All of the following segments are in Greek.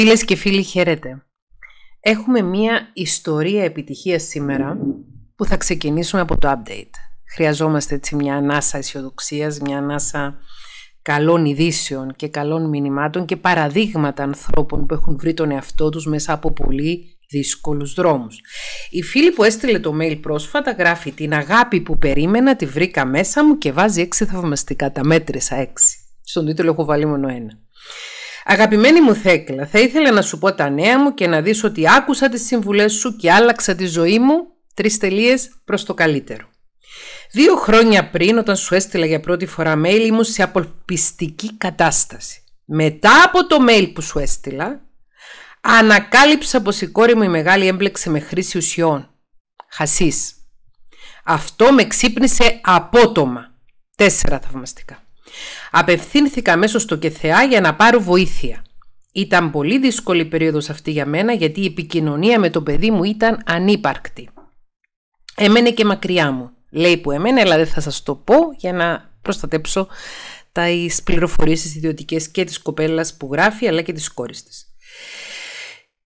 Φίλες και φίλοι χαίρετε. Έχουμε μία ιστορία επιτυχίας σήμερα που θα ξεκινήσουμε από το update. Χρειαζόμαστε έτσι μια ανάσα αισιοδοξίας, μια ανάσα καλών ειδήσεων και καλών μηνυμάτων και παραδείγματα ανθρώπων που έχουν βρει τον εαυτό τους μέσα από πολύ δύσκολους δρόμους. Η φίλη που έστειλε το mail πρόσφατα γράφει «Την αγάπη που περίμενα τη βρήκα μέσα μου και βάζει έξι θαυμαστικά, τα μέτρησα έξι». Στον τίτλο έχω βάλει μόνο ένα. Αγαπημένη μου Θέκλα, θα ήθελα να σου πω τα νέα μου και να δεις ότι άκουσα τις συμβουλές σου και άλλαξα τη ζωή μου τρεις τελείες προς το καλύτερο. Δύο χρόνια πριν όταν σου έστειλα για πρώτη φορά mail ήμουν σε απολπιστική κατάσταση. Μετά από το mail που σου έστειλα ανακάλυψα πως η κόρη μου η μεγάλη έμπλεξε με χρήση ουσιών. Χασίς. Αυτό με ξύπνησε απότομα. Τέσσερα θαυμαστικά. Απευθύνθηκα μέσω στο ΚΕΘΕΑ για να πάρω βοήθεια. Ήταν πολύ δύσκολη η περίοδος αυτή για μένα γιατί η επικοινωνία με το παιδί μου ήταν ανύπαρκτη. Έμενε και μακριά μου. Λέει που έμενε, αλλά δεν θα σας το πω για να προστατέψω τα πληροφορίες ιδιωτικές και της κοπέλας που γράφει αλλά και της κόρης της.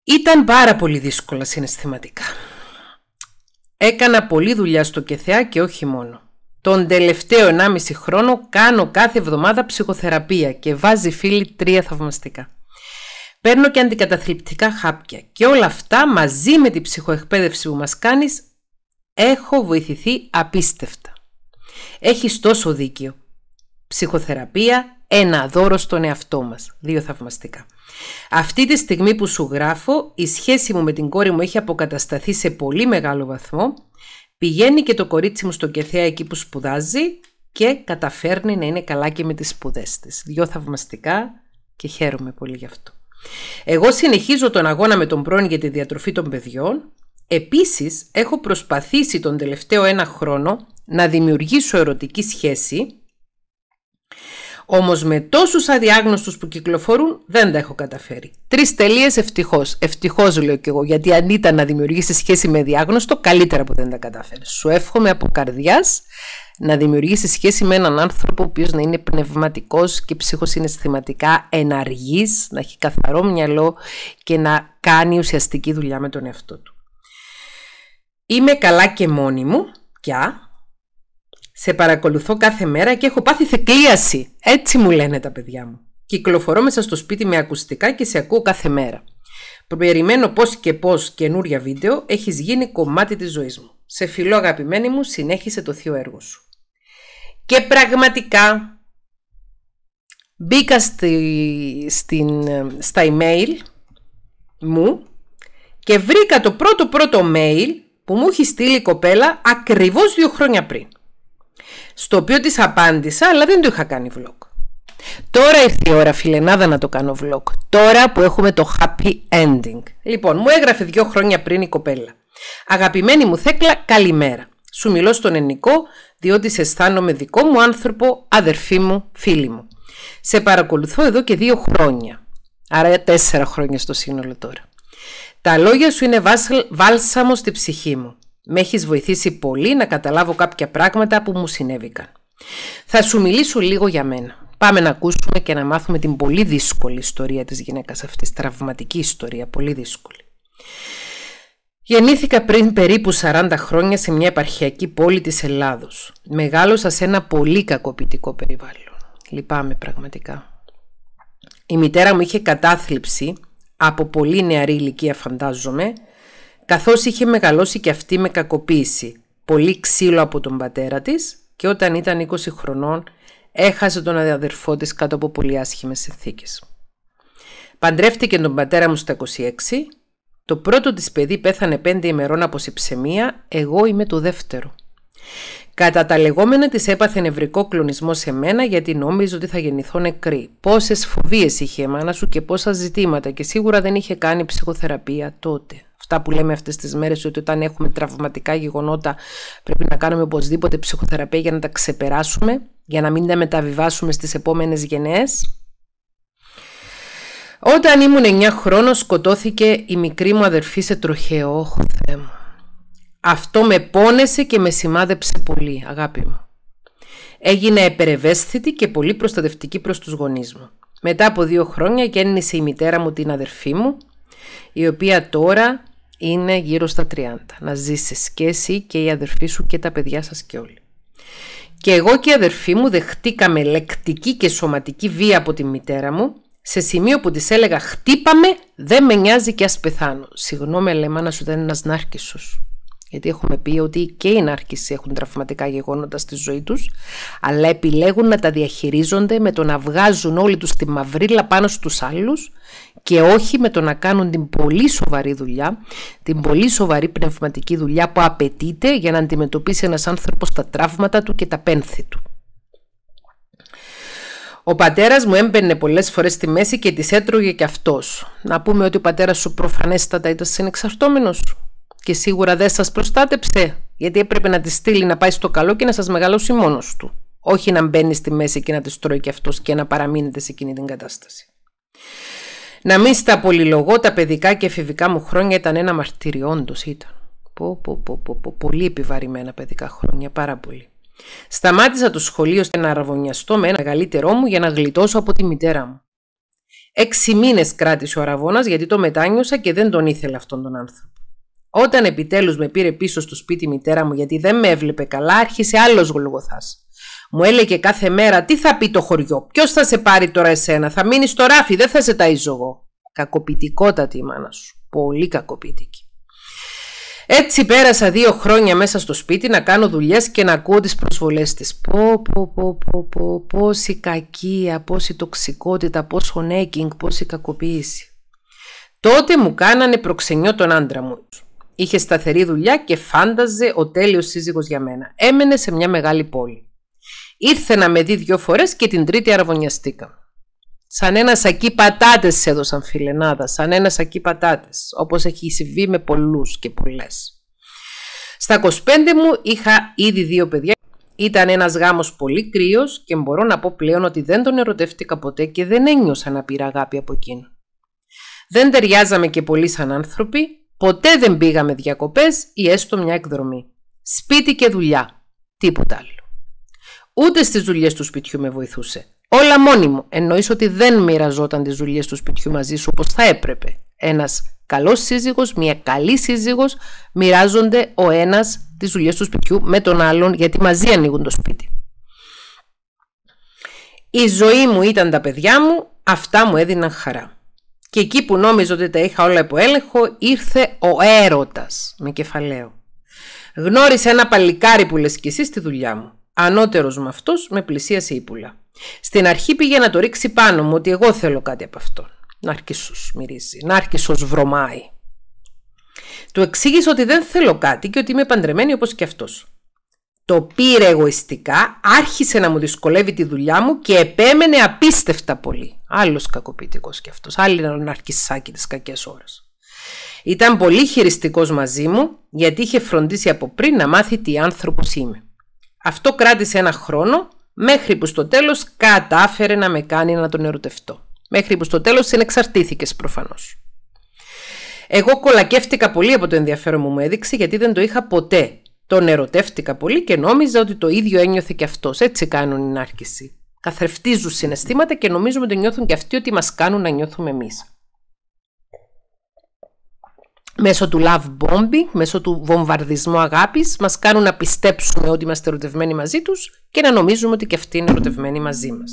Ήταν πάρα πολύ δύσκολα συναισθηματικά. Έκανα πολλή δουλειά στο ΚΕΘΕΑ και όχι μόνο. Τον τελευταίο 1,5 χρόνο κάνω κάθε εβδομάδα ψυχοθεραπεία και βάζει φίλοι τρία θαυμαστικά. Παίρνω και αντικαταθλιπτικά χάπια και όλα αυτά μαζί με την ψυχοεκπαίδευση που μας κάνεις έχω βοηθηθεί απίστευτα. Έχεις τόσο δίκιο. Ψυχοθεραπεία, ένα δώρο στον εαυτό μας. Δύο θαυμαστικά. Αυτή τη στιγμή που σου γράφω, η σχέση μου με την κόρη μου έχει αποκατασταθεί σε πολύ μεγάλο βαθμό Πηγαίνει και το κορίτσι μου στο ΚΕΘΕΑ εκεί που σπουδάζει και καταφέρνει να είναι καλά και με τις σπουδές της. Δυο θαυμαστικά και χαίρομαι πολύ γι' αυτό. Εγώ συνεχίζω τον αγώνα με τον πρώην για τη διατροφή των παιδιών. Επίσης έχω προσπαθήσει τον τελευταίο ένα χρόνο να δημιουργήσω ερωτική σχέση Όμως με τόσους αδιάγνωστους που κυκλοφορούν δεν τα έχω καταφέρει. Τρεις τελείες ευτυχώς. Ευτυχώς λέω κι εγώ, γιατί αν ήταν να δημιουργήσεις σχέση με διάγνωστο, καλύτερα που δεν τα καταφέρεις. Σου εύχομαι από καρδιάς να δημιουργήσεις σχέση με έναν άνθρωπο ο οποίος να είναι πνευματικός και ψυχοσυναισθηματικά εναργής, να έχει καθαρό μυαλό και να κάνει ουσιαστική δουλειά με τον εαυτό του. Είμαι καλά και μόνη μου, πια, σε παρακολουθώ κάθε μέρα και έχω πάθει θεκλίαση. Έτσι μου λένε τα παιδιά μου. Κυκλοφορώ μέσα στο σπίτι με ακουστικά και σε ακούω κάθε μέρα. Περιμένω πώς και πώς καινούρια βίντεο έχεις γίνει κομμάτι της ζωής μου. Σε φιλό αγαπημένη μου συνέχισε το θείο έργο σου. Και πραγματικά μπήκα στη, στην, στα email μου και βρήκα το πρώτο πρώτο mail που μου έχει στείλει η κοπέλα ακριβώς δύο χρόνια πριν στο οποίο της απάντησα, αλλά δεν το είχα κάνει vlog. Τώρα ήρθε η ώρα φιλενάδα να το κάνω vlog. Τώρα που έχουμε το happy ending. Λοιπόν, μου έγραφε δύο χρόνια πριν η κοπέλα. Αγαπημένη μου Θέκλα, καλημέρα. Σου μιλώ στον ενικό, διότι σε αισθάνομαι δικό μου άνθρωπο, αδερφή μου, φίλη μου. Σε παρακολουθώ εδώ και δύο χρόνια. Άρα τέσσερα χρόνια στο σύνολο τώρα. Τα λόγια σου είναι βάλσαμος στη ψυχή μου. Με έχεις βοηθήσει πολύ να καταλάβω κάποια πράγματα που μου συνέβηκαν. Θα σου μιλήσω λίγο για μένα. Πάμε να ακούσουμε και να μάθουμε την πολύ δύσκολη ιστορία της γυναίκας αυτής. Τραυματική ιστορία, πολύ δύσκολη. Γεννήθηκα πριν περίπου 40 χρόνια σε μια επαρχιακή πόλη της Ελλάδος. Μεγάλωσα σε ένα πολύ κακοποιητικό περιβάλλον. Λυπάμαι πραγματικά. Η μητέρα μου είχε κατάθλιψη από πολύ νεαρή ηλικία φαντάζομαι καθώς είχε μεγαλώσει και αυτή με κακοποίηση, πολύ ξύλο από τον πατέρα της και όταν ήταν 20 χρονών έχασε τον αδερφό της κάτω από πολύ άσχημες συνθήκες. Παντρεύτηκε τον πατέρα μου στα 26, το πρώτο της παιδί πέθανε 5 ημερών από συψεμία, εγώ είμαι το δεύτερο. Κατά τα λεγόμενα της έπαθε νευρικό κλονισμό σε μένα γιατί νόμιζε ότι θα γεννηθώ νεκρή. Πόσες φοβίες είχε η μάνα σου και πόσα ζητήματα και σίγουρα δεν είχε κάνει ψυχοθεραπεία τότε αυτά που λέμε αυτές τις μέρες ότι όταν έχουμε τραυματικά γεγονότα πρέπει να κάνουμε οπωσδήποτε ψυχοθεραπεία για να τα ξεπεράσουμε, για να μην τα μεταβιβάσουμε στις επόμενες γενναίες. Όταν ήμουν 9 χρόνων σκοτώθηκε η μικρή μου αδερφή σε τροχαίο, όχ Θεέ μου. Αυτό με πόνεσε και με σημάδεψε πολύ, αγάπη μου. Έγινε επερευαίσθητη και πολύ προστατευτική προς τους γονείς μου. Μετά από δύο χρόνια γέννησε η μητέρα μου την αδερφή μου, η οποία τώρα είναι γύρω στα 30. Να ζήσεις και εσύ και η αδερφή σου και τα παιδιά σας και όλοι. Και εγώ και η αδερφή μου δεχτήκαμε λεκτική και σωματική βία από τη μητέρα μου, σε σημείο που της έλεγα χτύπαμε, δεν με νοιάζει και ας πεθάνω. Συγγνώμη, λέμε να σου δεν είναι ένας νάρκισσος γιατί έχουμε πει ότι και οι ναρκισσοί έχουν τραυματικά γεγονότα στη ζωή τους, αλλά επιλέγουν να τα διαχειρίζονται με το να βγάζουν όλοι τους τη μαυρίλα πάνω στους άλλους και όχι με το να κάνουν την πολύ σοβαρή δουλειά, την πολύ σοβαρή πνευματική δουλειά που απαιτείται για να αντιμετωπίσει ένας άνθρωπος τα τραύματα του και τα πένθη του. Ο πατέρας μου έμπαινε πολλές φορές στη μέση και τις έτρωγε και αυτός. Να πούμε ότι ο πατέρας σου προφανέστατα ήταν συνεξαρτώμενος και σίγουρα δεν σας προστάτεψε, γιατί έπρεπε να τη στείλει να πάει στο καλό και να σας μεγαλώσει μόνος του. Όχι να μπαίνει στη μέση και να της τρώει και αυτός και να παραμείνετε σε εκείνη την κατάσταση. Να μην στα πολυλογώ τα παιδικά και εφηβικά μου χρόνια ήταν ένα μαρτύριο, όντως ήταν. Πω, πω, πω, πω, πω, πολύ επιβαρημένα παιδικά χρόνια, πάρα πολύ. Σταμάτησα το σχολείο ώστε να αραβωνιαστώ με ένα μεγαλύτερό μου για να γλιτώσω από τη μητέρα μου. Έξι μήνες κράτησε ο αραβόνα γιατί το μετάνιωσα και δεν τον ήθελε αυτόν τον άνθρωπο. Όταν επιτέλους με πήρε πίσω στο σπίτι η μητέρα μου γιατί δεν με έβλεπε καλά, άρχισε άλλος γολγοθάς. Μου έλεγε κάθε μέρα τι θα πει το χωριό, ποιος θα σε πάρει τώρα εσένα, θα μείνεις στο ράφι, δεν θα σε ταΐζω εγώ. Κακοποιητικότατη η μάνα σου, πολύ κακοποιητική. Έτσι πέρασα δύο χρόνια μέσα στο σπίτι να κάνω δουλειές και να ακούω τις προσβολές της. Πω, πω, πω, πω, πω, πόση κακία, πόση τοξικότητα, πόσο νέκινγκ, πόση κακοποίηση. Τότε μου κάνανε προξενιό τον άντρα μου. Είχε σταθερή δουλειά και φάνταζε ο τέλειος σύζυγος για μένα. Έμενε σε μια μεγάλη πόλη. Ήρθε να με δει δυο φορές και την τρίτη αραβωνιαστήκα. Σαν ένα σακί πατάτες έδωσαν φιλενάδα, σαν ένα σακί πατάτες, όπως έχει συμβεί με πολλούς και πολλές. Στα 25 μου είχα ήδη δύο παιδιά. Ήταν ένας γάμος πολύ κρύος και μπορώ να πω πλέον ότι δεν τον ερωτεύτηκα ποτέ και δεν ένιωσα να πήρα αγάπη από εκείνο. Δεν ταιριάζαμε και πολύ σαν άνθρωποι Ποτέ δεν πήγαμε διακοπές ή έστω μια εκδρομή. Σπίτι και δουλειά. Τίποτα άλλο. Ούτε στις δουλειές του σπιτιού με βοηθούσε. Όλα μόνη μου. Εννοείς ότι δεν μοιραζόταν τις δουλειές του σπιτιού μαζί σου όπως θα έπρεπε. Ένας καλός σύζυγος, μια καλή σύζυγος μοιράζονται ο ένας τις δουλειές του σπιτιού με τον άλλον γιατί μαζί ανοίγουν το σπίτι. Η ζωή μου ήταν τα παιδιά μου, αυτά μου έδιναν χαρά. Και εκεί που νόμιζα ότι τα είχα όλα υπό έλεγχο, ήρθε ο έρωτας με κεφαλαίο. Γνώρισε ένα παλικάρι που λες κι εσύ στη δουλειά μου. Ανώτερος με αυτός με πλησίασε ύπουλα. Στην αρχή πήγε να το ρίξει πάνω μου ότι εγώ θέλω κάτι από αυτόν. Νάρκισσος μυρίζει, νάρκισσος βρωμάει. Του εξήγησε ότι δεν θέλω κάτι και ότι είμαι παντρεμένη όπως και αυτός. Το πήρε εγωιστικά, άρχισε να μου δυσκολεύει τη δουλειά μου και επέμενε απίστευτα πολύ. Άλλος κακοποιητικός κι αυτός, άλλη ένα αρχισάκι τις κακές ώρες. Ήταν πολύ χειριστικός μαζί μου γιατί είχε φροντίσει από πριν να μάθει τι άνθρωπος είμαι. Αυτό κράτησε ένα χρόνο μέχρι που στο τέλος κατάφερε να με κάνει να τον ερωτευτώ. Μέχρι που στο τέλος συνεξαρτήθηκες προφανώς. Εγώ κολακεύτηκα πολύ από το ενδιαφέρον μου μου έδειξε γιατί δεν το είχα ποτέ τον ερωτεύτηκα πολύ και νόμιζα ότι το ίδιο ένιωθε και αυτός. Έτσι κάνουν οι νάρκηση. Καθρεφτίζουν συναισθήματα και νομίζουμε ότι νιώθουν και αυτοί ότι μας κάνουν να νιώθουμε εμείς. Μέσω του love bombing, μέσω του βομβαρδισμού αγάπης, μας κάνουν να πιστέψουμε ότι είμαστε ερωτευμένοι μαζί τους και να νομίζουμε ότι και αυτοί είναι ερωτευμένοι μαζί μας.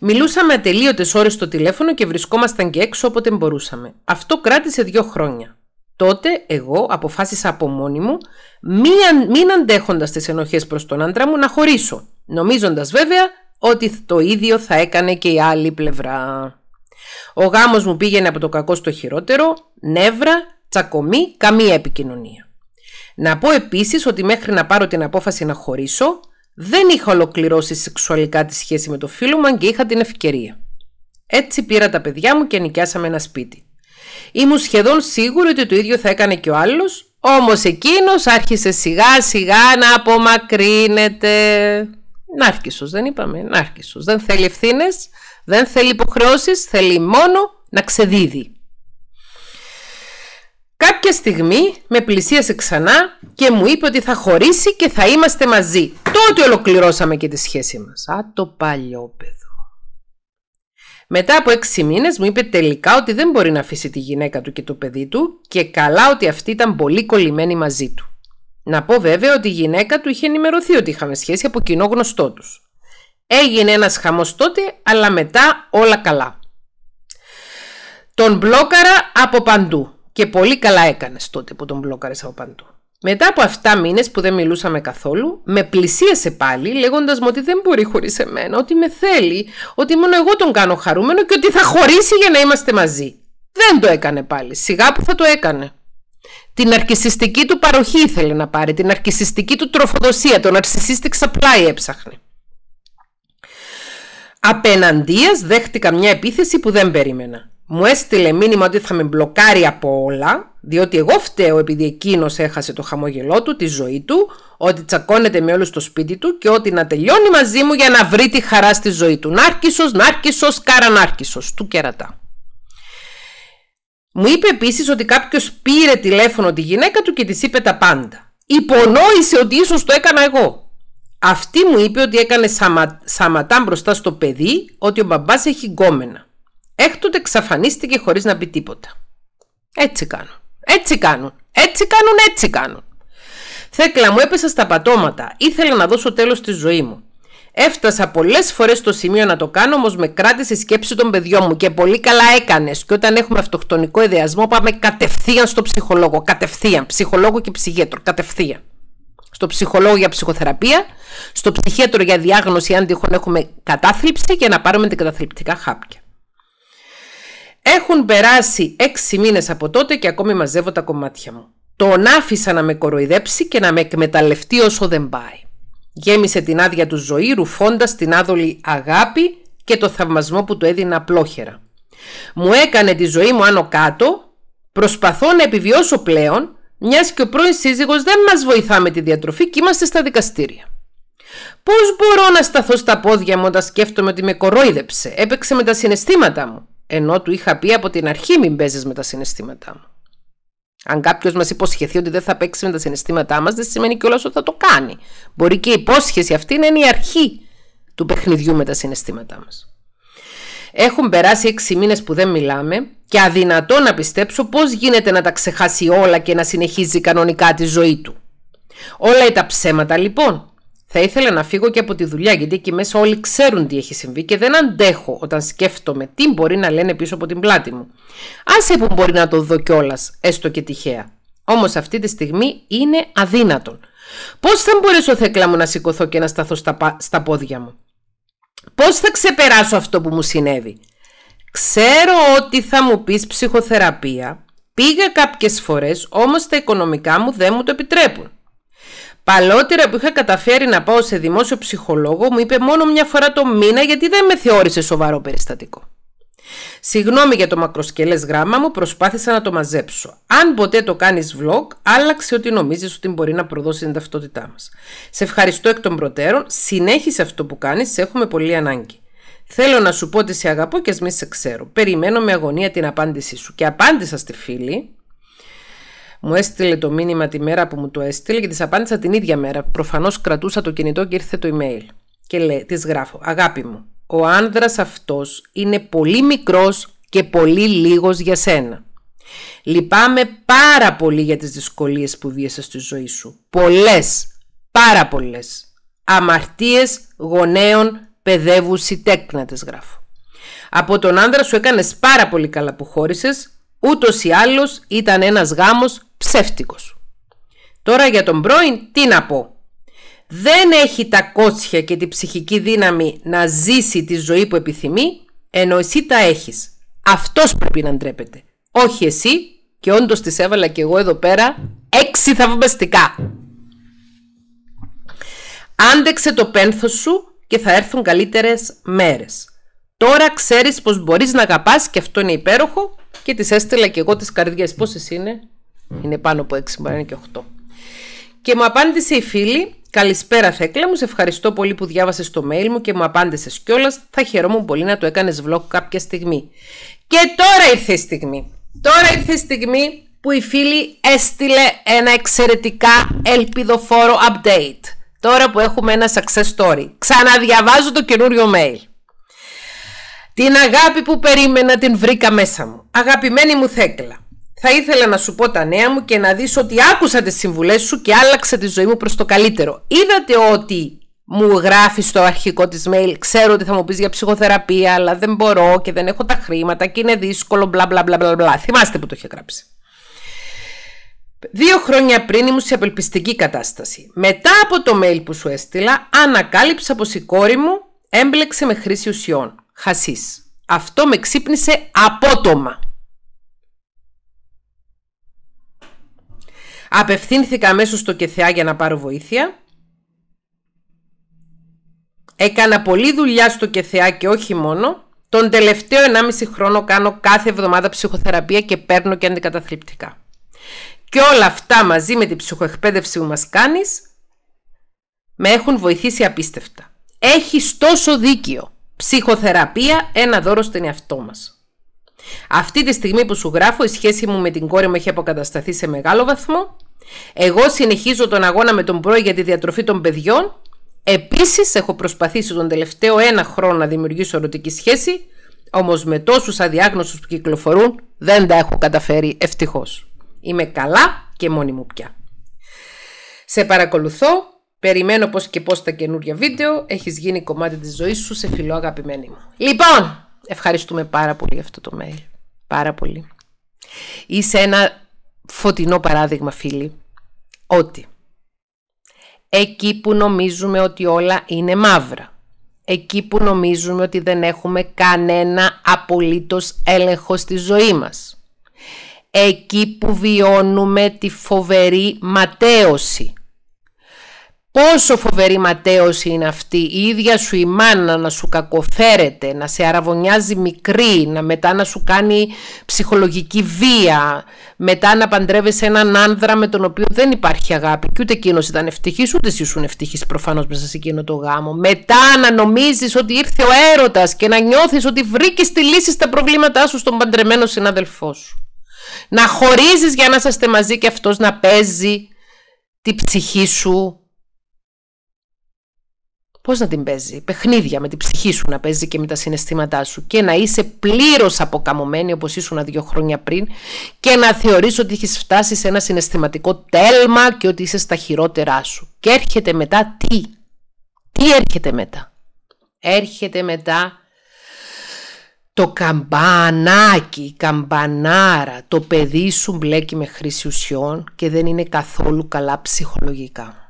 Μιλούσαμε ατελείωτες ώρες στο τηλέφωνο και βρισκόμασταν και έξω όποτε μπορούσαμε. Αυτό κράτησε δύο χρόνια. Τότε εγώ αποφάσισα από μόνη μου, μην, μην αντέχοντας τις ενοχές προς τον άντρα μου, να χωρίσω, νομίζοντας βέβαια ότι το ίδιο θα έκανε και η άλλη πλευρά. Ο γάμος μου πήγαινε από το κακό στο χειρότερο, νεύρα, τσακωμή, καμία επικοινωνία. Να πω επίσης ότι μέχρι να πάρω την απόφαση να χωρίσω, δεν είχα ολοκληρώσει σεξουαλικά τη σχέση με το φίλο μου, αν και είχα την ευκαιρία. Έτσι πήρα τα παιδιά μου και νοικιάσαμε ένα σπίτι. Ήμουν σχεδόν σίγουρη ότι το ίδιο θα έκανε και ο άλλος, όμως εκείνος άρχισε σιγά σιγά να απομακρύνεται. Νάρχισος δεν είπαμε, νάρχισος. Δεν θέλει ευθύνες, δεν θέλει υποχρεώσεις, θέλει μόνο να ξεδίδει. Κάποια στιγμή με πλησίασε ξανά και μου είπε ότι θα χωρίσει και θα είμαστε μαζί. Τότε ολοκληρώσαμε και τη σχέση μας. Α, το παλιό παιδό. Μετά από έξι μήνες μου είπε τελικά ότι δεν μπορεί να αφήσει τη γυναίκα του και το παιδί του και καλά ότι αυτή ήταν πολύ κολλημένη μαζί του. Να πω βέβαια ότι η γυναίκα του είχε ενημερωθεί ότι είχαμε σχέση από κοινό γνωστό τους. Έγινε ένας χαμός τότε, αλλά μετά όλα καλά. Τον μπλόκαρα από παντού και πολύ καλά έκανες τότε που τον μπλόκαρες από παντού. Μετά από 7 μήνες που δεν μιλούσαμε καθόλου, με πλησίασε πάλι λέγοντας μου ότι δεν μπορεί χωρίς εμένα, ότι με θέλει, ότι μόνο εγώ τον κάνω χαρούμενο και ότι θα χωρίσει για να είμαστε μαζί. Δεν το έκανε πάλι, σιγά που θα το έκανε. Την αρκισιστική του παροχή ήθελε να πάρει, την αρκισιστική του τροφοδοσία, τον narcissistic supply έψαχνε. Απέναντίας δέχτηκα μια επίθεση που δεν περίμενα. Μου έστειλε μήνυμα ότι θα με μπλοκάρει από όλα, διότι εγώ φταίω επειδή εκείνος έχασε το χαμόγελό του, τη ζωή του, ότι τσακώνεται με όλους στο σπίτι του και ότι να τελειώνει μαζί μου για να βρει τη χαρά στη ζωή του. Νάρκισος, νάρκισος, καρανάρκισος, του κερατά. Μου είπε επίσης ότι κάποιος πήρε τηλέφωνο τη γυναίκα του και της είπε τα πάντα. Υπονόησε ότι ίσως το έκανα εγώ. Αυτή μου είπε ότι έκανε σαμα... σαματά μπροστά στο παιδί ότι ο μπαμπάς έχει γκόμενα. Έκτοτε εξαφανίστηκε χωρίς να πει τίποτα. Έτσι κάνουν. Έτσι κάνουν. Έτσι κάνουν, έτσι κάνουν. Θέκλα μου έπεσα στα πατώματα. Ήθελα να δώσω τέλος στη ζωή μου. Έφτασα πολλές φορές στο σημείο να το κάνω, όμως με κράτησε η σκέψη των παιδιών μου και πολύ καλά έκανες. Και όταν έχουμε αυτοκτονικό ιδεασμό, πάμε κατευθείαν στο ψυχολόγο. Κατευθείαν. Ψυχολόγο και ψυχίατρο. Κατευθείαν. Στο ψυχολόγο για ψυχοθεραπεία, στο ψυχίατρο για διάγνωση αν τυχόν έχουμε κατάθλιψη και να πάρουμε την καταθλιπτικά χάπια. Έχουν περάσει έξι μήνες από τότε και ακόμη μαζεύω τα κομμάτια μου. Τον άφησα να με κοροϊδέψει και να με εκμεταλλευτεί όσο δεν πάει. Γέμισε την άδεια του ζωή ρουφώντας την άδολη αγάπη και το θαυμασμό που του έδινα απλόχερα. Μου έκανε τη ζωή μου άνω κάτω, προσπαθώ να επιβιώσω πλέον, μιας και ο πρώην σύζυγος δεν μας βοηθά με τη διατροφή και είμαστε στα δικαστήρια. Πώς μπορώ να σταθώ στα πόδια μου όταν σκέφτομαι ότι με κορόιδεψε, έπαιξε με τα συναισθήματα μου, ενώ του είχα πει από την αρχή μην παίζεις με τα συναισθήματά μου. Αν κάποιος μας υποσχεθεί ότι δεν θα παίξει με τα συναισθήματά μας, δεν σημαίνει κιόλας ότι θα το κάνει. Μπορεί και η υπόσχεση αυτή να είναι η αρχή του παιχνιδιού με τα συναισθήματά μας. Έχουν περάσει έξι μήνες που δεν μιλάμε και αδυνατό να πιστέψω πώς γίνεται να τα ξεχάσει όλα και να συνεχίζει κανονικά τη ζωή του. Όλα τα ψέματα λοιπόν. Θα ήθελα να φύγω και από τη δουλειά γιατί εκεί μέσα όλοι ξέρουν τι έχει συμβεί και δεν αντέχω όταν σκέφτομαι τι μπορεί να λένε πίσω από την πλάτη μου. Άσε που μπορεί να το δω κιόλας, έστω και τυχαία. Όμως αυτή τη στιγμή είναι αδύνατον. Πώς θα μπορέσω θέκλα μου να σηκωθώ και να σταθώ στα, στα πόδια μου; Πώς θα ξεπεράσω αυτό που μου συνέβη; Ξέρω ότι θα μου πεις ψυχοθεραπεία. Πήγα κάποιες φορές, όμως τα οικονομικά μου δεν μου το επιτρέπουν. Παλότερα που είχα καταφέρει να πάω σε δημόσιο ψυχολόγο, μου είπε μόνο μια φορά το μήνα γιατί δεν με θεώρησε σοβαρό περιστατικό. Συγγνώμη για το μακροσκελές γράμμα μου, προσπάθησα να το μαζέψω. Αν ποτέ το κάνεις vlog, άλλαξε ό,τι νομίζεις ότι μπορεί να προδώσει την ταυτότητά μας. Σε ευχαριστώ εκ των προτέρων, συνέχισε αυτό που κάνεις, σε έχουμε πολύ ανάγκη. Θέλω να σου πω ότι σε αγαπώ και ας μη σε ξέρω. Περιμένω με αγωνία την απάντησή σου. Και απάντησα στη φίλη, μου έστειλε το μήνυμα τη μέρα που μου το έστειλε και της απάντησα την ίδια μέρα. Προφανώς κρατούσα το κινητό και ήρθε το email. Και λέει, της γράφω, Αγάπη μου, ο άνδρας αυτός είναι πολύ μικρός και πολύ λίγος για σένα. Λυπάμαι πάρα πολύ για τις δυσκολίες που βίασα στη ζωή σου. Πολλές, πάρα πολλές. Αμαρτίες γονέων παιδεύουσι τέκνατες γράφω. Από τον άνδρα σου έκανες πάρα πολύ καλά που χώρισες, ούτως ή άλλως ήταν ένας γάμος ψεύτικος. Τώρα για τον πρώην τι να πω. Δεν έχει τα κότσια και τη ψυχική δύναμη να ζήσει τη ζωή που επιθυμεί, ενώ εσύ τα έχεις. Αυτός πρέπει να ντρέπεται. Όχι εσύ και όντως τις έβαλα και εγώ εδώ πέρα έξι θαυμαστικά. Άντεξε το πένθος σου και θα έρθουν καλύτερες μέρες. Τώρα ξέρεις πως μπορείς να αγαπάς και αυτό είναι υπέροχο και τις έστειλα και εγώ τις καρδιές. Πόσες είναι; Είναι πάνω από 6, μπορεί είναι και 8. Και μου απάντησε η φίλη, Καλησπέρα Θέκλα μου, σε ευχαριστώ πολύ που διάβασες το mail μου και μου απάντησες κιόλας. Θα χαιρόμουν πολύ να το έκανες vlog κάποια στιγμή. Και τώρα ήρθε η στιγμή. Τώρα ήρθε η στιγμή που η φίλη έστειλε ένα εξαιρετικά ελπιδοφόρο update. Τώρα που έχουμε ένα success story. Ξαναδιαβάζω το καινούριο mail. Την αγάπη που περίμενα την βρήκα μέσα μου. Αγαπημένη μου Θέκλα. Θα ήθελα να σου πω τα νέα μου και να δεις ότι άκουσα τις συμβουλές σου και άλλαξα τη ζωή μου προς το καλύτερο. Είδατε ότι μου γράφεις στο αρχικό της mail ξέρω ότι θα μου πεις για ψυχοθεραπεία αλλά δεν μπορώ και δεν έχω τα χρήματα και είναι δύσκολο μπλα μπλα μπλα μπλα. Θυμάστε που το είχε γράψει. Δύο χρόνια πριν ήμουν σε απελπιστική κατάσταση. Μετά από το mail που σου έστειλα, ανακάλυψα πως η κόρη μου έμπλεξε με χρήση ουσιών. Χασίς. Αυτό με ξύπνησε απότομα. Απευθύνθηκα αμέσως στο ΚΕΘΕΑ για να πάρω βοήθεια. Έκανα πολλή δουλειά στο ΚΕΘΕΑ και όχι μόνο. Τον τελευταίο 1,5 χρόνο κάνω κάθε εβδομάδα ψυχοθεραπεία και παίρνω και αντικαταθλιπτικά. Και όλα αυτά μαζί με την ψυχοεκπαίδευση που μας κάνεις με έχουν βοηθήσει απίστευτα. Έχεις τόσο δίκιο. Ψυχοθεραπεία, ένα δώρο στον εαυτό μας. Αυτή τη στιγμή που σου γράφω η σχέση μου με την κόρη μου έχει αποκατασταθεί σε μεγάλο βαθμό. Εγώ συνεχίζω τον αγώνα με τον πρώη για τη διατροφή των παιδιών. Επίσης έχω προσπαθήσει τον τελευταίο ένα χρόνο να δημιουργήσω ερωτική σχέση, όμως με τόσους αδιάγνωστους που κυκλοφορούν δεν τα έχω καταφέρει ευτυχώς. Είμαι καλά και μόνη μου πια. Σε παρακολουθώ, περιμένω πώς και πώς τα καινούργια βίντεο, έχεις γίνει κομμάτι της ζωής σου, σε φιλό αγαπημένη μου. Λοιπόν, ευχαριστούμε πάρα πολύ για αυτό το mail. Πάρα πολύ. Είσαι ένα φωτεινό παράδειγμα φίλοι, ότι εκεί που νομίζουμε ότι όλα είναι μαύρα, εκεί που νομίζουμε ότι δεν έχουμε κανένα απολύτως έλεγχο στη ζωή μας, εκεί που βιώνουμε τη φοβερή ματέωση. Πόσο φοβερή ματέωση είναι αυτή η ίδια σου η μάνα να σου κακοφέρεται, να σε αραβωνιάζει μικρή, να μετά να σου κάνει ψυχολογική βία, μετά να παντρεύεσαι έναν άνδρα με τον οποίο δεν υπάρχει αγάπη και ούτε εκείνος ήταν ευτυχής ούτε εσύ ήσουν ευτυχής προφανώς μέσα σε εκείνο το γάμο. Μετά να νομίζεις ότι ήρθε ο έρωτας και να νιώθεις ότι βρήκες τη λύση στα προβλήματά σου στον παντρεμένο συνάδελφό σου να χωρίζεις για να είστε μαζί και αυτός να παίζει τη ψυχή σου. Πώς να την παίζει, παιχνίδια με τη ψυχή σου να παίζει και με τα συναισθήματά σου και να είσαι πλήρως αποκαμωμένη όπως ήσουν δύο χρόνια πριν και να θεωρείς ότι έχεις φτάσει σε ένα συναισθηματικό τέλμα και ότι είσαι στα χειρότερά σου. Και έρχεται μετά τι, τι έρχεται μετά; Έρχεται μετά το καμπανάκι, η καμπανάρα, το παιδί σου μπλέκει με χρήση ουσιών και δεν είναι καθόλου καλά ψυχολογικά.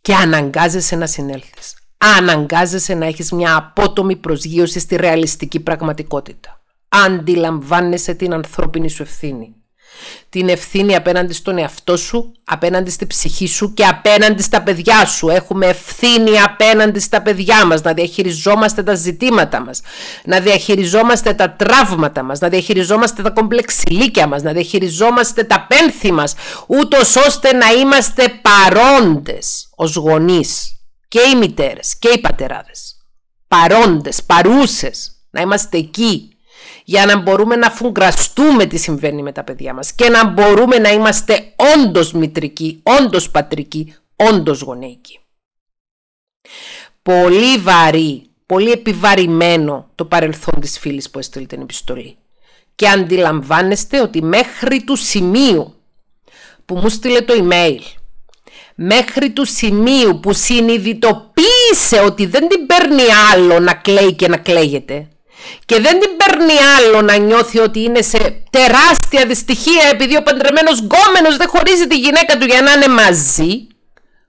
Και αναγκάζεσαι να συνέλθεις. Αναγκάζεσαι να έχεις μια απότομη προσγείωση στη ρεαλιστική πραγματικότητα. Αντιλαμβάνεσαι την ανθρώπινη σου ευθύνη την ευθύνη απέναντι στον εαυτό σου, απέναντι στη ψυχή σου και απέναντι στα παιδιά σου. Έχουμε ευθύνη απέναντι στα παιδιά μας, να διαχειριζόμαστε τα ζητήματα μας, να διαχειριζόμαστε τα τραύματα μας, να διαχειριζόμαστε τα κομπλεξιλίκια μας, να διαχειριζόμαστε τα πένθη μας, ούτως ώστε να είμαστε παρόντες ως γονείς και οι μητέρες και οι πατεράδες. Παρόντες, παρούσες, να είμαστε εκεί για να μπορούμε να φουγκραστούμε τι συμβαίνει με τα παιδιά μας και να μπορούμε να είμαστε όντως μητρικοί, όντως πατρικοί, όντως γονέικοι. Πολύ βαρύ, πολύ επιβαρημένο το παρελθόν της φίλης που έστειλε την επιστολή. Και αντιλαμβάνεστε ότι μέχρι του σημείου που μου στείλε το email, μέχρι του σημείου που συνειδητοποίησε ότι δεν την παίρνει άλλο να κλαίει και να κλαίγεται, και δεν την παίρνει άλλο να νιώθει ότι είναι σε τεράστια δυστυχία επειδή ο παντρεμένος γκόμενος δεν χωρίζει τη γυναίκα του για να είναι μαζί,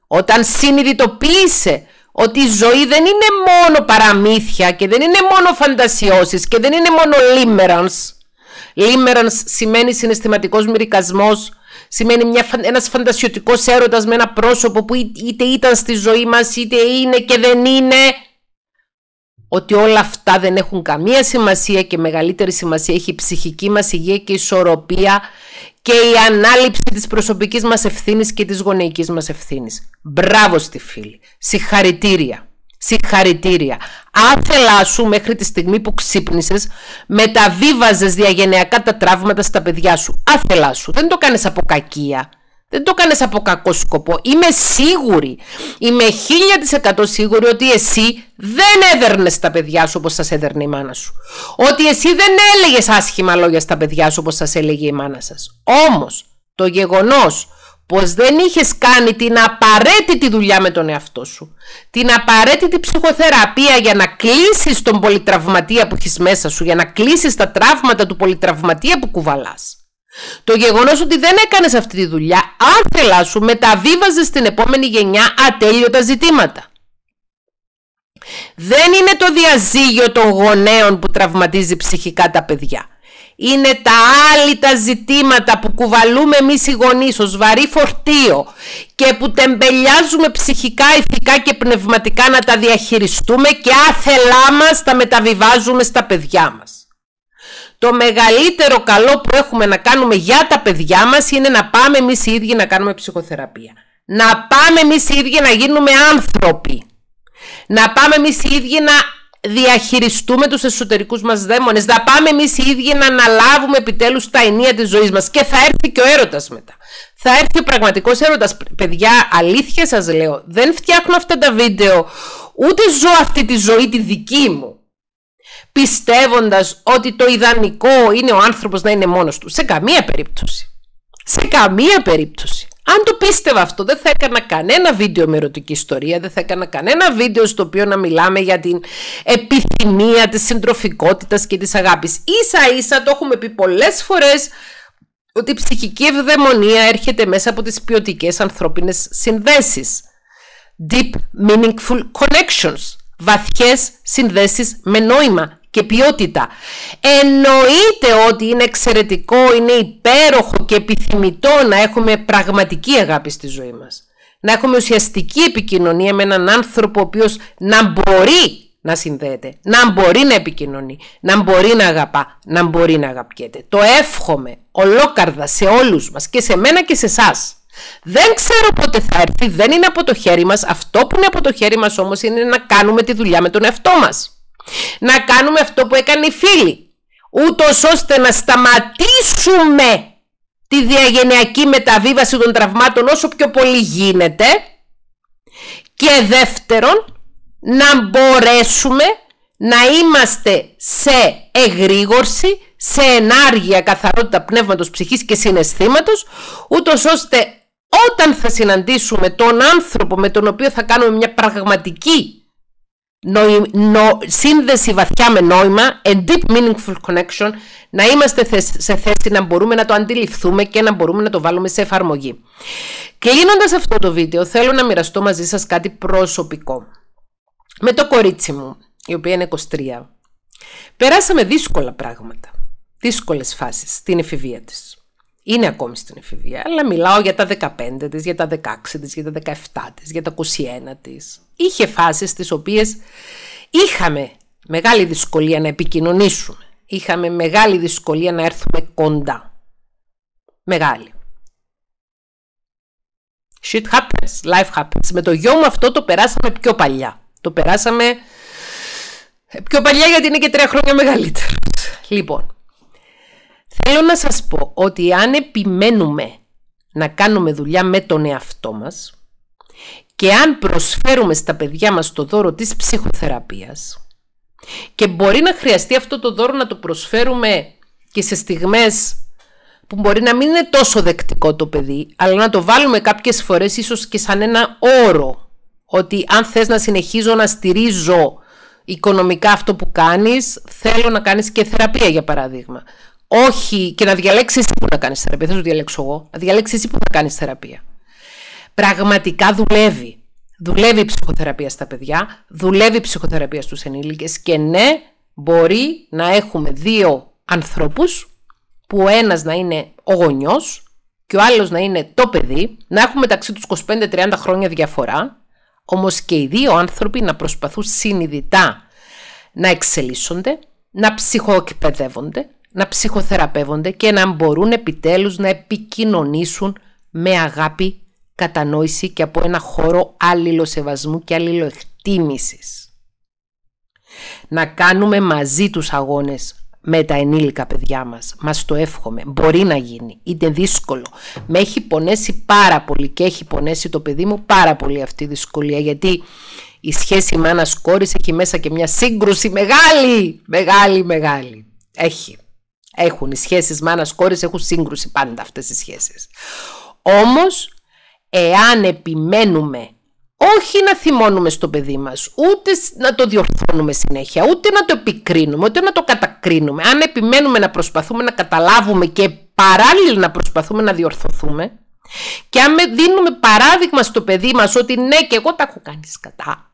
όταν συνειδητοποίησε ότι η ζωή δεν είναι μόνο παραμύθια και δεν είναι μόνο φαντασιώσεις και δεν είναι μόνο limerence. Limerence σημαίνει συναισθηματικός μυρικασμός, σημαίνει μια, ένας φαντασιωτικός έρωτας με ένα πρόσωπο που είτε ήταν στη ζωή μας είτε είναι και δεν είναι ότι όλα αυτά δεν έχουν καμία σημασία και μεγαλύτερη σημασία έχει η ψυχική μας υγεία και η ισορροπία και η ανάληψη της προσωπικής μας ευθύνης και της γονεϊκής μας ευθύνης. Μπράβο στη φίλη. Συγχαρητήρια. Συγχαρητήρια. Άθελά σου μέχρι τη στιγμή που ξύπνησες μεταβίβαζες διαγενειακά τα τραύματα στα παιδιά σου. Άθελά σου. Δεν το κάνεις από κακία. Δεν το κάνεις από κακό σκοπό. Είμαι σίγουρη, είμαι χίλια της εκατό σίγουρη ότι εσύ δεν έδερνες τα παιδιά σου όπως σας έδερνε η μάνα σου. Ότι εσύ δεν έλεγες άσχημα λόγια στα παιδιά σου όπως σας έλεγε η μάνα σας. Όμως, το γεγονός πως δεν είχες κάνει την απαραίτητη δουλειά με τον εαυτό σου, την απαραίτητη ψυχοθεραπεία για να κλείσεις τον πολυτραυματία που έχεις μέσα σου, για να κλείσεις τα τραύματα του πολυτραυματία που κουβαλάς. Το γεγονός ότι δεν έκανες αυτή τη δουλειά, άθελά σου μεταβίβαζες στην επόμενη γενιά ατέλειωτα ζητήματα. Δεν είναι το διαζύγιο των γονέων που τραυματίζει ψυχικά τα παιδιά είναι τα άλλη τα ζητήματα που κουβαλούμε εμείς οι γονείς ως βαρύ φορτίο και που τεμπελιάζουμε ψυχικά, ηθικά και πνευματικά να τα διαχειριστούμε και άθελά μας τα μεταβιβάζουμε στα παιδιά μας. Το μεγαλύτερο καλό που έχουμε να κάνουμε για τα παιδιά μας είναι να πάμε εμείς οι ίδιοι να κάνουμε ψυχοθεραπεία. Να πάμε εμείς οι ίδιοι να γίνουμε άνθρωποι. Να πάμε εμείς οι ίδιοι να διαχειριστούμε τους εσωτερικούς μας δαίμονες, να πάμε εμείς οι ίδιοι να αναλάβουμε επιτέλους τα ενία της ζωής μας και θα έρθει και ο έρωτας μετά. Θα έρθει ο πραγματικός έρωτας. Παιδιά, αλήθεια σας λέω, δεν φτιάχνω αυτά τα βίντεο, ούτε ζω αυτή τη ζωή τη δική μου. Πιστεύοντας ότι το ιδανικό είναι ο άνθρωπος να είναι μόνος του. Σε καμία περίπτωση. Σε καμία περίπτωση. Αν το πίστευα αυτό, δεν θα έκανα κανένα βίντεο με ερωτική ιστορία, δεν θα έκανα κανένα βίντεο στο οποίο να μιλάμε για την επιθυμία της συντροφικότητας και της αγάπης. Ίσα ίσα το έχουμε πει πολλές φορές ότι η ψυχική ευδαιμονία έρχεται μέσα από τις ποιοτικές ανθρώπινες συνδέσεις. Deep meaningful connections. Βαθιές συνδέσεις με νόημα, και ποιότητα. Εννοείται ότι είναι εξαιρετικό, είναι υπέροχο και επιθυμητό να έχουμε πραγματική αγάπη στη ζωή μας. Να έχουμε ουσιαστική επικοινωνία με έναν άνθρωπο ο οποίος να μπορεί να συνδέεται, να μπορεί να επικοινωνεί, να μπορεί να αγαπά, να μπορεί να αγαπιέται. Το εύχομαι ολόκαρδα σε όλους μας και σε μένα και σε εσάς. Δεν ξέρω πότε θα έρθει, δεν είναι από το χέρι μας. Αυτό που είναι από το χέρι μας όμως είναι να κάνουμε τη δουλειά με τον εαυτό μας. Να κάνουμε αυτό που έκανε η φίλη. Ούτως ώστε να σταματήσουμε τη διαγενειακή μεταβίβαση των τραυμάτων όσο πιο πολύ γίνεται. Και δεύτερον, να μπορέσουμε να είμαστε σε εγρήγορση, σε ενάργεια καθαρότητα πνεύματος, ψυχής και συναισθήματος, ούτως ώστε όταν θα συναντήσουμε τον άνθρωπο με τον οποίο θα κάνουμε μια πραγματική σύνδεση βαθιά με νόημα, a deep meaningful connection, να είμαστε σε θέση να μπορούμε να το αντιληφθούμε και να μπορούμε να το βάλουμε σε εφαρμογή. Κλείνοντας αυτό το βίντεο, θέλω να μοιραστώ μαζί σας κάτι προσωπικό. Με το κορίτσι μου, η οποία είναι 23, περάσαμε δύσκολα πράγματα, δύσκολες φάσεις στην εφηβεία της είναι ακόμη στην εφηβεία, αλλά μιλάω για τα 15 της, για τα 16 της, για τα 17 της, για τα 21 της. Είχε φάσεις τις οποίες είχαμε μεγάλη δυσκολία να επικοινωνήσουμε. Είχαμε μεγάλη δυσκολία να έρθουμε κοντά. Μεγάλη. Shit happens, life happens. Με το γιο μου αυτό το περάσαμε πιο παλιά. Το περάσαμε πιο παλιά γιατί είναι και τρία χρόνια μεγαλύτερος. Λοιπόν, Θέλω να σας πω ότι αν επιμένουμε να κάνουμε δουλειά με τον εαυτό μας και αν προσφέρουμε στα παιδιά μας το δώρο της ψυχοθεραπείας και μπορεί να χρειαστεί αυτό το δώρο να το προσφέρουμε και σε στιγμές που μπορεί να μην είναι τόσο δεκτικό το παιδί, αλλά να το βάλουμε κάποιες φορές ίσως και σαν ένα όρο, ότι αν θες να συνεχίζω να στηρίζω οικονομικά αυτό που κάνεις, θέλω να κάνεις και θεραπεία για παράδειγμα όχι και να διαλέξεις εσύ που να κάνεις θεραπεία. Δεν σου διαλέξω εγώ. Να διαλέξεις εσύ που θα κάνεις θεραπεία. Πραγματικά δουλεύει. Δουλεύει η ψυχοθεραπεία στα παιδιά, δουλεύει η ψυχοθεραπεία στους ενήλικες και ναι, μπορεί να έχουμε δύο ανθρώπους που ο ένας να είναι ο γονιός και ο άλλος να είναι το παιδί, να έχουμε μεταξύ τους 25-30 χρόνια διαφορά, όμως και οι δύο άνθρωποι να προσπαθούν συνειδητά να εξελίσσονται, να ψυχοεκπαιδεύονται, να ψυχοθεραπεύονται και να μπορούν επιτέλους να επικοινωνήσουν με αγάπη, κατανόηση και από ένα χώρο αλληλοσεβασμού και αλληλοεκτίμησης. Να κάνουμε μαζί τους αγώνες με τα ενήλικα παιδιά μας. Μας το εύχομαι. Μπορεί να γίνει. Είναι δύσκολο. Με έχει πονέσει πάρα πολύ και έχει πονέσει το παιδί μου πάρα πολύ αυτή η δυσκολία γιατί η σχέση μάνας κόρης έχει μέσα και μια σύγκρουση μεγάλη, μεγάλη, μεγάλη. Έχει. Έχουν οι σχέσεις μάνας κόρης, έχουν σύγκρουση πάντα αυτές οι σχέσεις. Όμως, εάν επιμένουμε όχι να θυμώνουμε στο παιδί μας, ούτε να το διορθώνουμε συνέχεια, ούτε να το επικρίνουμε, ούτε να το κατακρίνουμε. Αν επιμένουμε να προσπαθούμε να καταλάβουμε και παράλληλα να προσπαθούμε να διορθωθούμε και αν δίνουμε παράδειγμα στο παιδί μας ότι ναι και εγώ τα έχω κάνει σκατά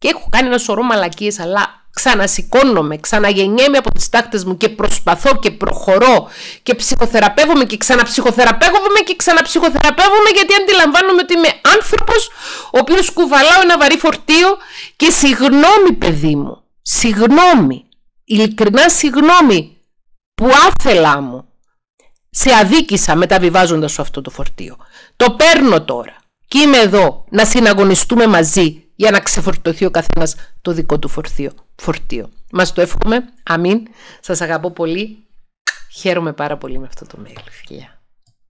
και έχω κάνει ένα σωρό μαλακίες αλλά ξανασηκώνομαι, ξαναγεννιέμαι από τις τάχτες μου και προσπαθώ και προχωρώ και ψυχοθεραπεύομαι και ξαναψυχοθεραπεύομαι και ξαναψυχοθεραπεύομαι γιατί αντιλαμβάνομαι ότι είμαι άνθρωπος ο οποίος κουβαλάω ένα βαρύ φορτίο και συγγνώμη παιδί μου, συγγνώμη, ειλικρινά συγγνώμη που άθελά μου σε αδίκησα μεταβιβάζοντας σου αυτό το φορτίο. Το παίρνω τώρα και είμαι εδώ να συναγωνιστούμε μαζί για να ξεφορτωθεί ο καθένας το δικό του φορτίο. φορτίο. Μας το εύχομαι. Αμήν. Σας αγαπώ πολύ. Χαίρομαι πάρα πολύ με αυτό το mail. Φιλιά.